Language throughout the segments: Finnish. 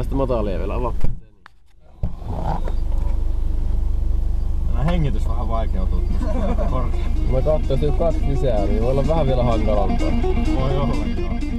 katsotaan sitä matalia vielä avappa. Enää hengitys vähän vaikeutuu. Mä katsoin, jos nyt kaksi lisää, niin voi olla vähän vielä hankalampaa. Voi olla joo.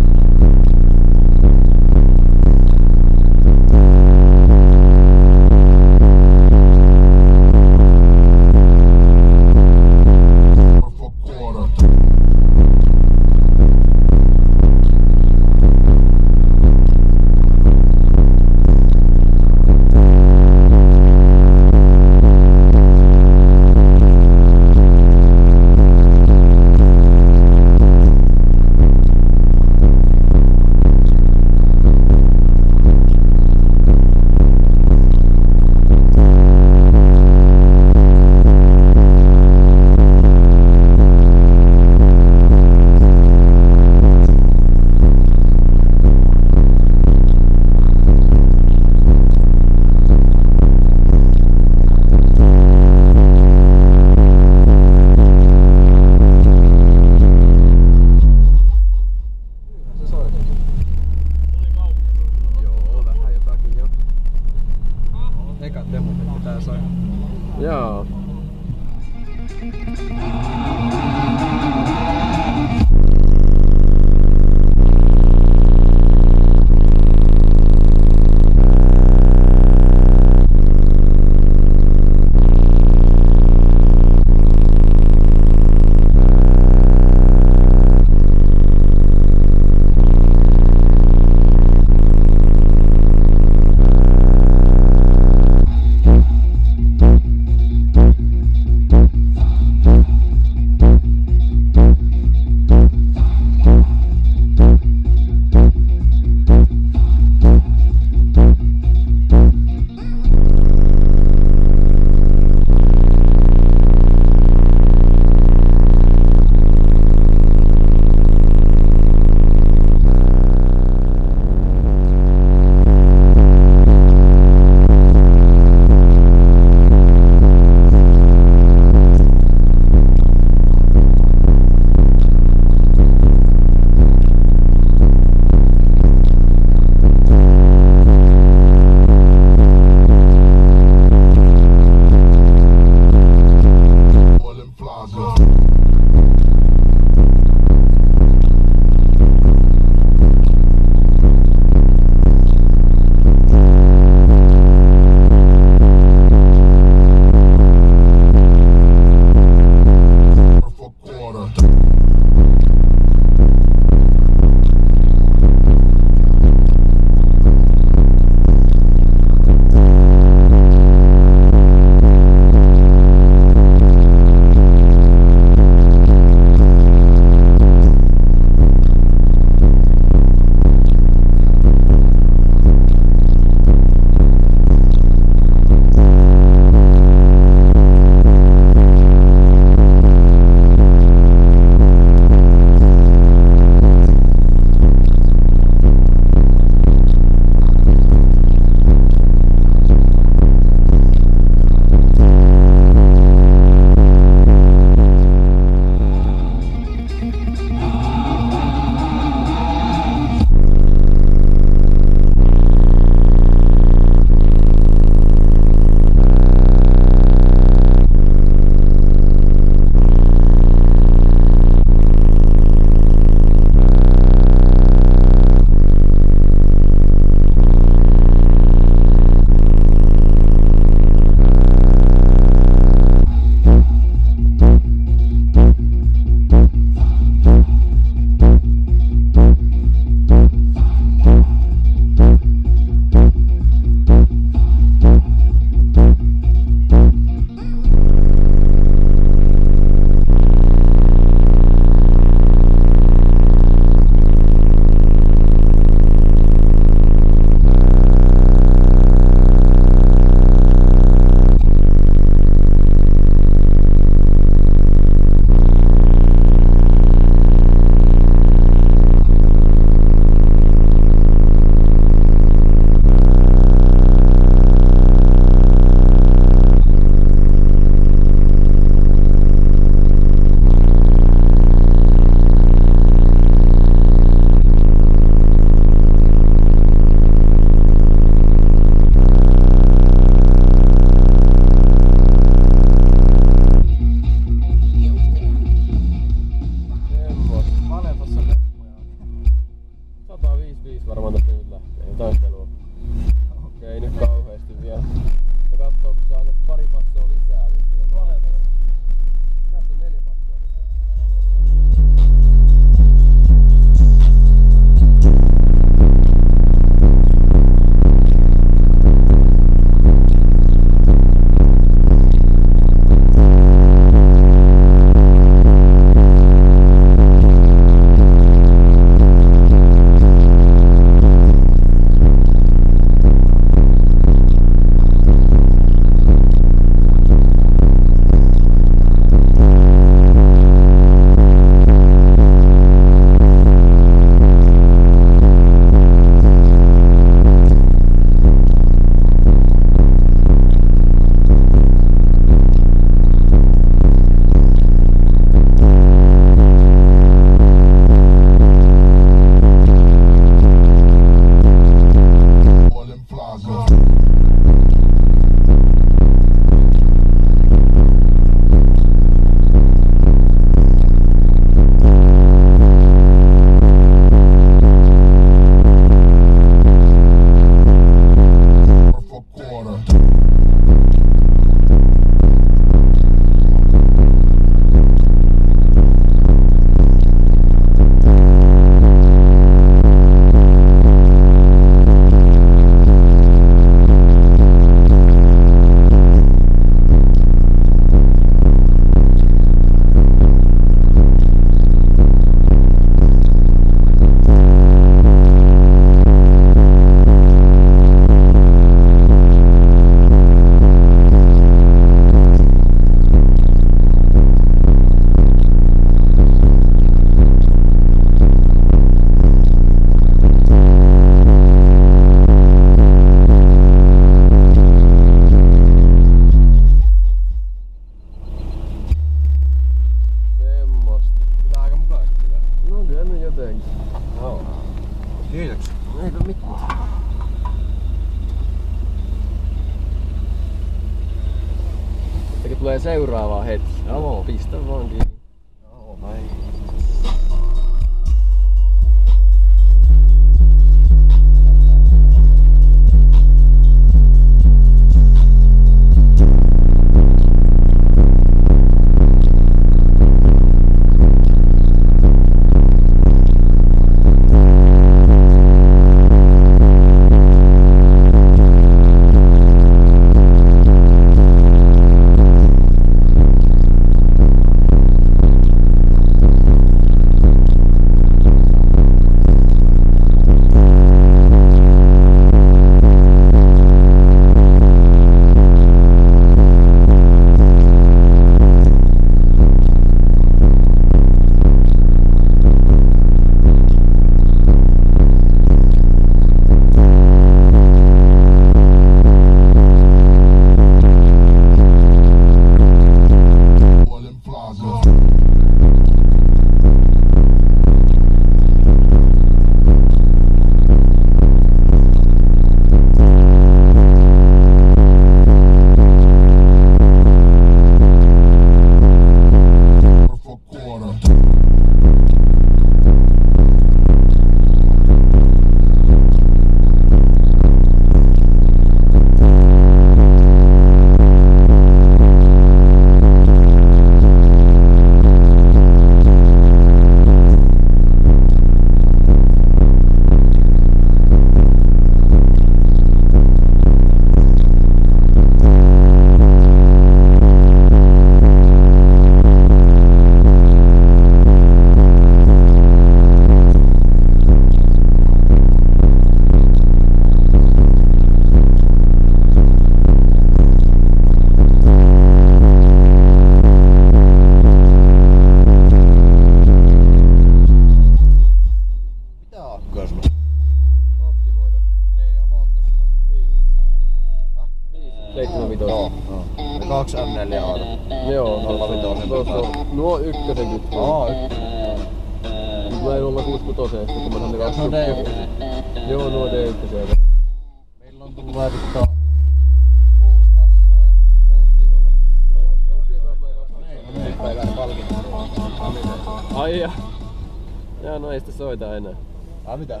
Mitä?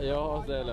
Joo, selvä.